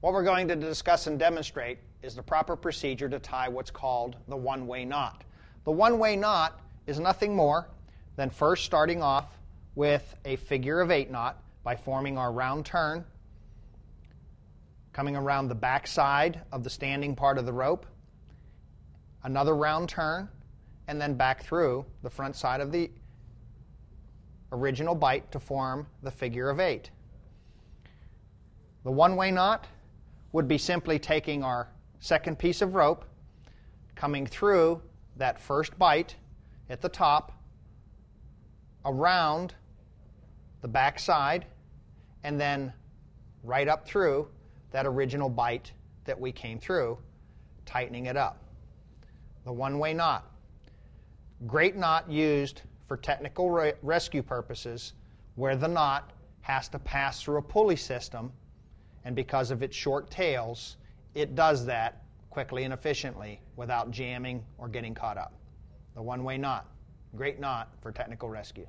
What we're going to discuss and demonstrate is the proper procedure to tie what's called the one-way knot. The one-way knot is nothing more than first starting off with a figure of eight knot by forming our round turn, coming around the back side of the standing part of the rope, another round turn, and then back through the front side of the original bight to form the figure of eight. The one-way knot would be simply taking our second piece of rope, coming through that first bight at the top, around the back side, and then right up through that original bight that we came through, tightening it up. The one way knot. Great knot used for technical re- rescue purposes where the knot has to pass through a pulley system and because of its short tails, it does that quickly and efficiently without jamming or getting caught up. The one way knot. Great knot for technical rescue.